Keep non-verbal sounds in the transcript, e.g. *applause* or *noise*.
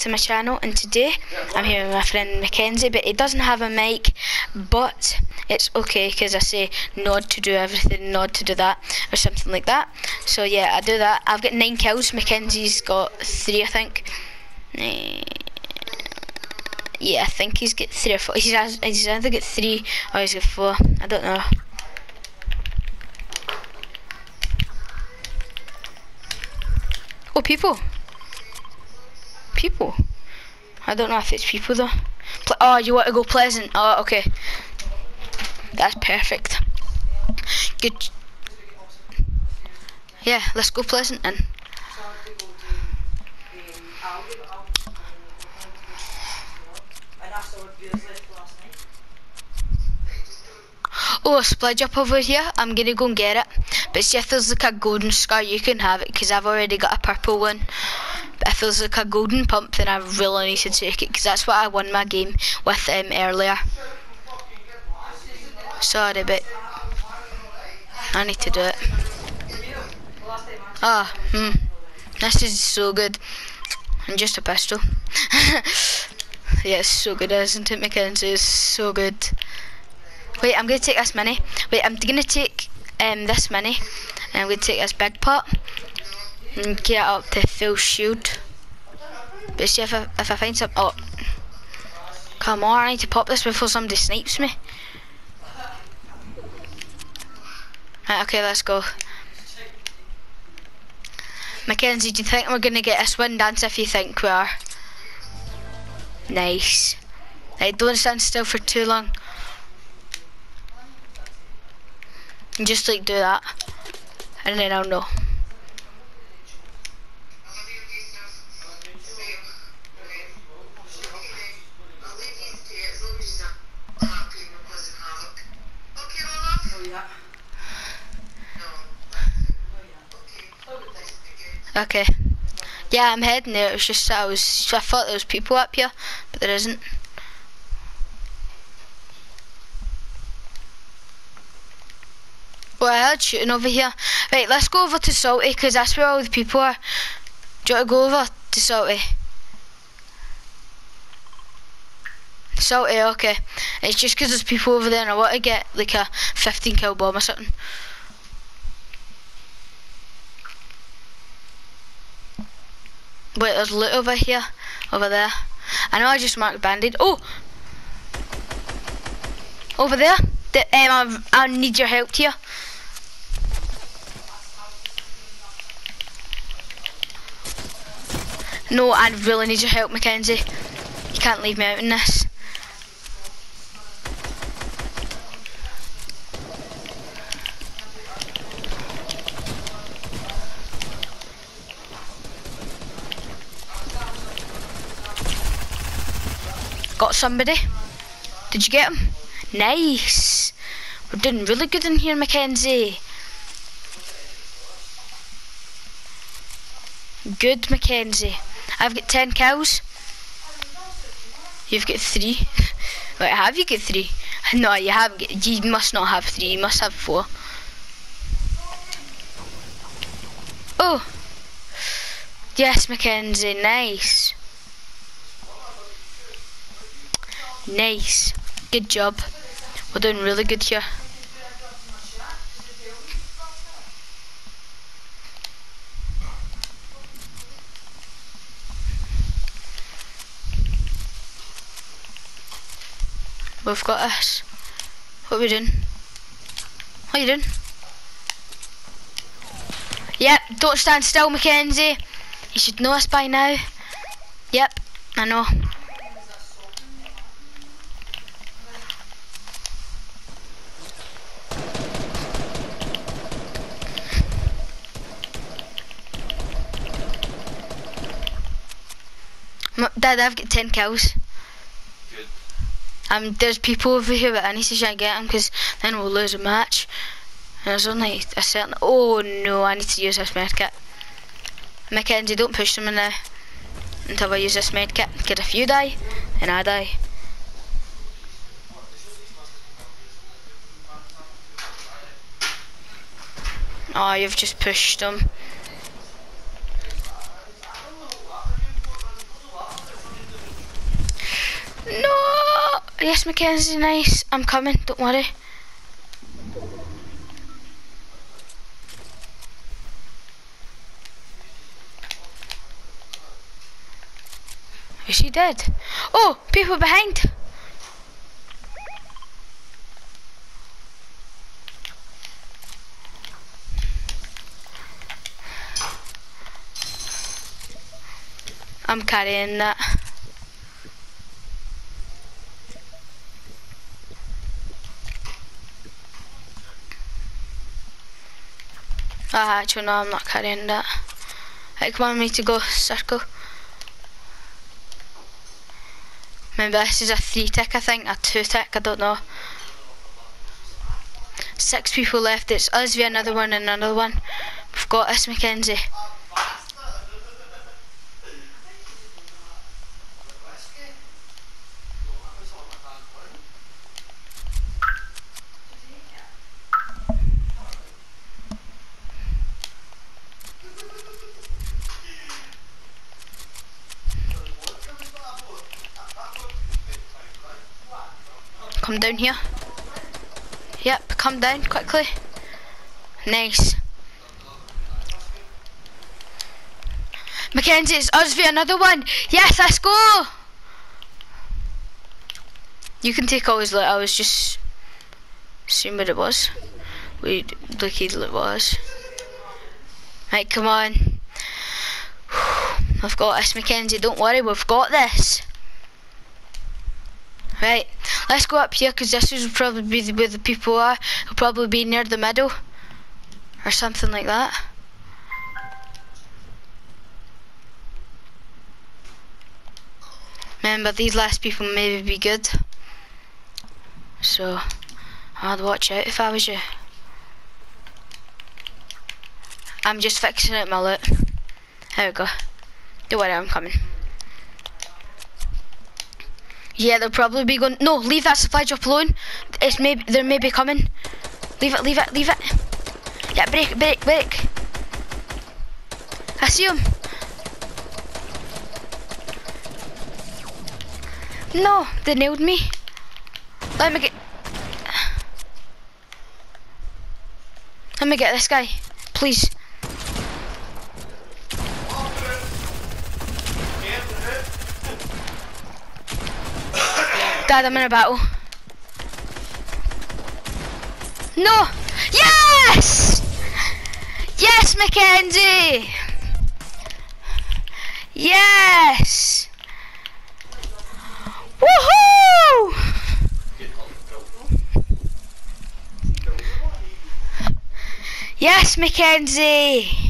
to my channel and today I'm here with my friend Mackenzie but he doesn't have a mic but it's okay because I say nod to do everything nod to do that or something like that. So yeah I do that. I've got nine kills. Mackenzie's got three I think. Eh, yeah I think he's got three or four. He's, he's either got three or he's got four. I don't know. Oh people people. I don't know if it's people though. Ple oh, you want to go Pleasant? Oh, okay. That's perfect. Good. Yeah, let's go Pleasant then. Oh, a splidge up over here. I'm gonna go and get it. But see if there's like a golden scar, you can have it because I've already got a purple one. There's like a golden pump, then I really need to take it because that's what I won my game with um, earlier. Sorry, but I need to do it. Ah, oh, hmm. This is so good. And just a pistol. *laughs* yeah, it's so good, isn't it, Mackenzie? It's so good. Wait, I'm gonna take this mini. Wait, I'm gonna take um, this mini. And I'm gonna take this big pot. And get up to full shield. But see if I, if I find some... Oh. Come on, I need to pop this before somebody snipes me. Right, okay, let's go. Mackenzie, do you think we're going to get a swing dance if you think we are? Nice. Right, don't stand still for too long. And just like do that. And then I'll know. Okay. Yeah, I'm heading there. It was just I was I thought there was people up here, but there isn't. Well, I heard shooting over here. Right, let's go over to Salty because that's where all the people are. Do you want to go over to Salty? Salty, okay. It's just because there's people over there and I want to get like a 15 kill bomb or something. Wait, there's loot over here, over there. I know I just marked banded. Oh! Over there. The, um, I, I need your help here. No, I really need your help, Mackenzie. You can't leave me out in this. Got somebody. Did you get him? Nice. We're doing really good in here, Mackenzie. Good, Mackenzie. I've got 10 cows. You've got three. *laughs* Wait, have you got three? *laughs* No, you have. You must not have three. You must have four. Oh. Yes, Mackenzie. Nice. Nice. Good job. We're doing really good here. We've got us. What are we doing? What are you doing? Yep, don't stand still, Mackenzie. You should know us by now. Yep, I know. Dad, I've got 10 kills. Good. Um, there's people over here but I need to try and get them because then we'll lose a match. And there's only a certain... Oh no, I need to use this medkit. Mackenzie, don't push them in there until I use this medkit. Because if you die, then I die. Oh, you've just pushed them. Yes, Mackenzie, nice. I'm coming, don't worry. Is she dead? Oh, people behind. I'm carrying that. Actually no, I'm not carrying that. Come on, me to go circle. Maybe this is a three tick, I think, a two tick, I don't know. Six people left, it's us via another one and another one. We've got this, Mackenzie. Come down here. Yep, come down quickly. Nice. Mackenzie, it's us via another one. Yes, let's go. You can take always look. I was just seeing what it was. We look it was. Right, come on. I've got this, Mackenzie. Don't worry, we've got this. Right, let's go up here because this will probably be where the people are. It'll probably be near the middle or something like that. Remember, these last people maybe be good. So, I'd watch out if I was you. I'm just fixing it, my loot. There we go. Don't worry, I'm coming. Yeah, they'll probably be going. No, leave that supply drop alone. It's maybe they're maybe coming. Leave it, leave it, leave it. Yeah, break, break, break. I see him. No, they nailed me. Let me get. Let me get this guy, please. Dad, I'm in a battle. No! Yes! Yes, Mackenzie! Yes! Woohoo! Yes, Mackenzie!